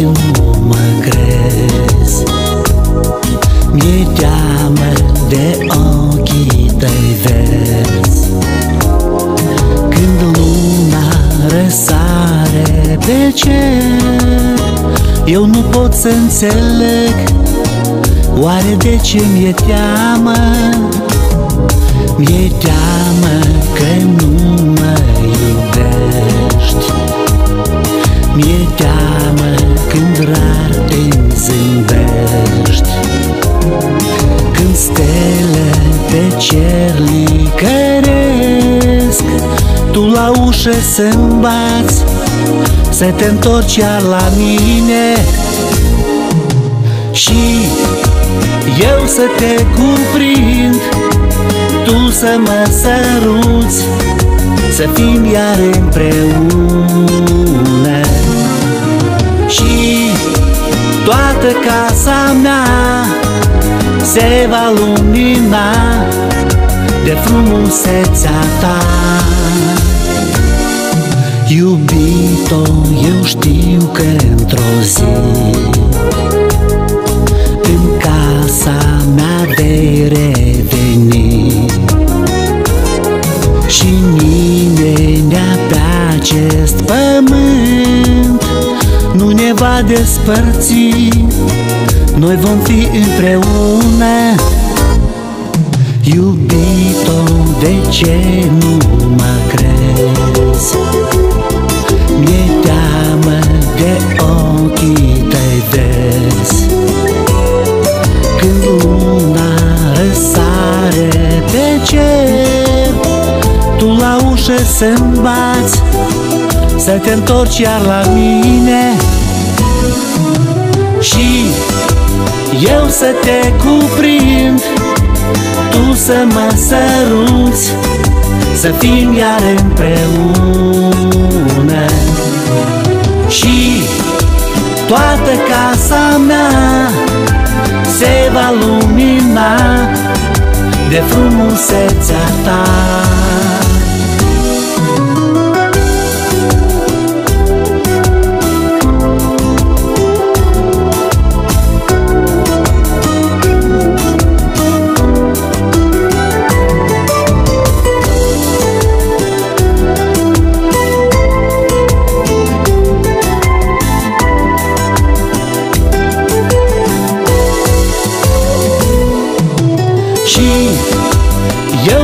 eu mă crez Mi-e teamă de ochii tăi vezi Când luna răsare pe cer Eu nu pot să înțeleg Oare de ce mi-e teamă? Mi-e teamă că nu mă iubești. Mi-e teamă pe cer licăresc Tu la ușă să-mi bați Să te întorci iar la mine. Și eu să te cuprind Tu să mă săruți Să fim iar împreună. Și toată casa mea Se va lumina De frumusețea ta. Iubito, eu știu că într-o zi În casa mea vei reveni. Și nimeni pe acest pământ Nu ne va despărți. Noi vom fi împreună Iubito, de ce nu mă crezi? Mi-e teamă de ochii tăi vezi Când luna răsare pe cer Tu la ușă să-mi bați? Să te întorci iar la mine Și eu să te cuprind Tu să mă săruți Să fim iar împreună. Și toată casa mea Se va lumina De frumusețea ta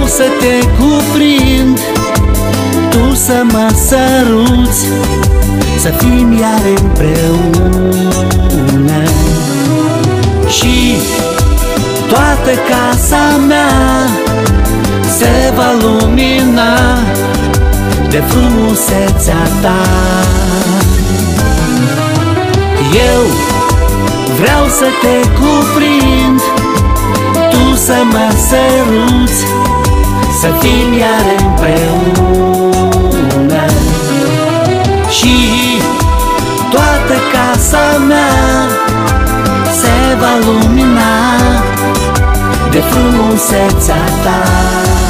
să te cuprind Tu să mă săruți Să fim iar împreună. Și toată casa mea Se va lumina De frumusețea ta. Eu vreau să te cuprind tu să mă săruți Să fim iar împreună. Și toată casa mea Se va lumina De frumusețea ta. Iubire